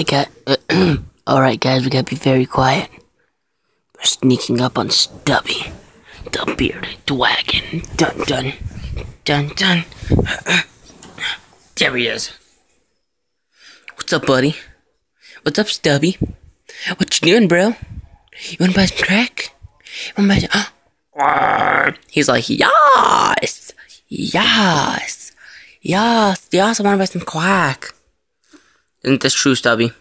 I got. Alright, guys, we gotta be very quiet. We're sneaking up on Stubie, the bearded dragon. Dun dun. Dun dun. There he is. What's up, buddy? What's up, Stubie? What you doing, bro? You wanna buy some crack? You wanna buy some... Uh? He's like, yes! Yes! Yes! Yes, I wanna buy some crack. Isn't this true, Stubie?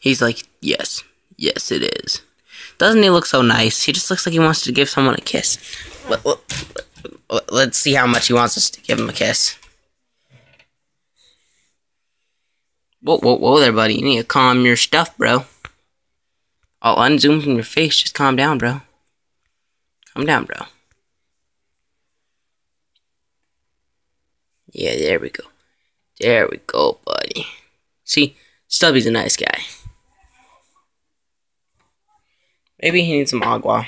He's like, yes, yes, it is. Doesn't he look so nice? He just looks like he wants to give someone a kiss. Let's see how much he wants us to give him a kiss. Whoa, whoa, whoa there, buddy. You need to calm your stuff, bro. I'll unzoom from your face. Just calm down, bro. Calm down, bro. Yeah, there we go. There we go, buddy. See, Stubie's a nice guy. Maybe he needs some agua.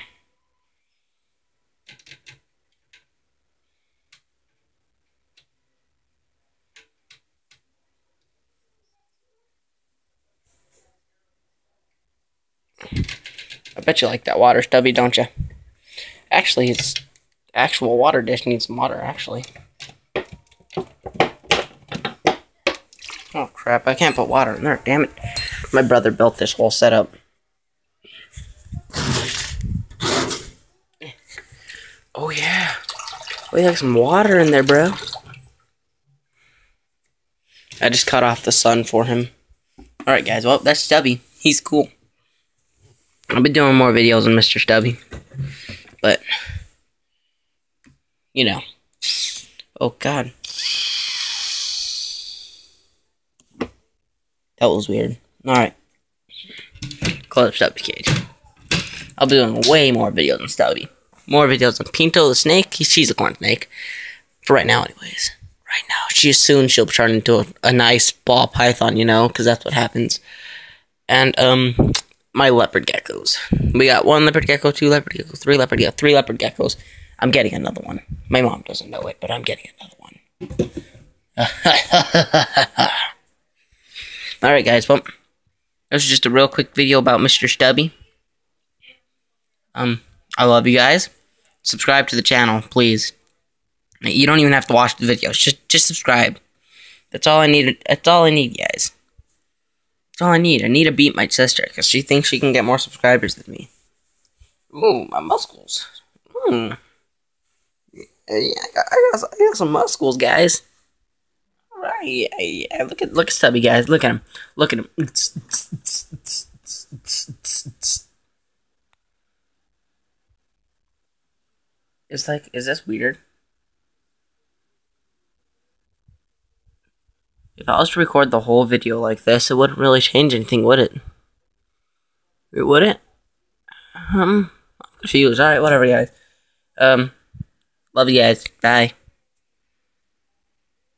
I bet you like that water, Stubie, don't you? Actually, his actual water dish needs some water, actually. Oh, crap. I can't put water in there. Damn it. My brother built this whole setup. Oh, yeah. We have some water in there, bro. I just cut off the sun for him. Alright, guys. Well, that's Stubie. He's cool. I'll be doing more videos on Mr. Stubie. But, you know. Oh, God. That was weird. Alright. Close up cage. I'll be doing way more videos on Stubie. More videos on Pinto the snake. She's a corn snake. For right now, anyways. Right now. She soon she'll turn into a, a nice ball python, you know, because that's what happens. And, um, my leopard geckos. We got one leopard gecko, two leopard geckos, three leopard geckos, three leopard geckos. I'm getting another one. My mom doesn't know it, but I'm getting another one. Alright, guys, well, this is just a real quick video about Mr. Stubie. Um, I love you guys. Subscribe to the channel, please. You don't even have to watch the videos. Just, just subscribe. That's all I need. That's all I need, guys. That's all I need. I need to beat my sister because she thinks she can get more subscribers than me. Ooh, my muscles. Hmm. Yeah, I got, I got, I got some muscles, guys. Right. Yeah, look at look at Stubie, guys. Look at him. Look at him. It's like, is this weird? If I was to record the whole video like this, it wouldn't really change anything, would it? It wouldn't? Um, I'm confused. Alright, whatever, guys. Um, love you guys. Bye.